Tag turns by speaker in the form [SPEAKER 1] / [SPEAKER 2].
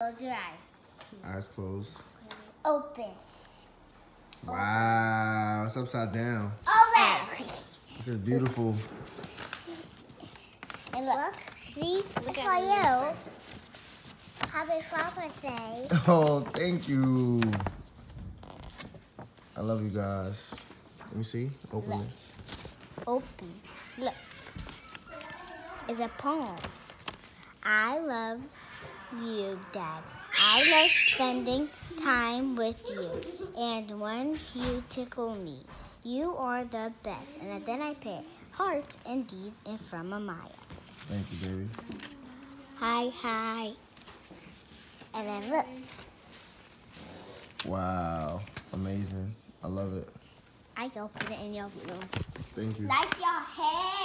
[SPEAKER 1] Close your eyes.
[SPEAKER 2] Eyes closed.
[SPEAKER 1] Open.
[SPEAKER 2] Wow, it's upside down.
[SPEAKER 1] Open.
[SPEAKER 2] This is beautiful.
[SPEAKER 1] And look, see, look for you. Happy Father's Day.
[SPEAKER 2] Oh, thank you. I love you guys. Let me see. Open
[SPEAKER 1] Look.
[SPEAKER 2] this.
[SPEAKER 1] Open. Look. It's a poem. I love you, Dad. I love spending time with you. And when you tickle me, you are the best. And then I put hearts and these in from Amaya.
[SPEAKER 2] Thank you, baby.
[SPEAKER 1] Hi, hi. And then look.
[SPEAKER 2] Wow, amazing. I love it.
[SPEAKER 1] I go put it in your room.
[SPEAKER 2] Thank you.
[SPEAKER 1] Like your hair.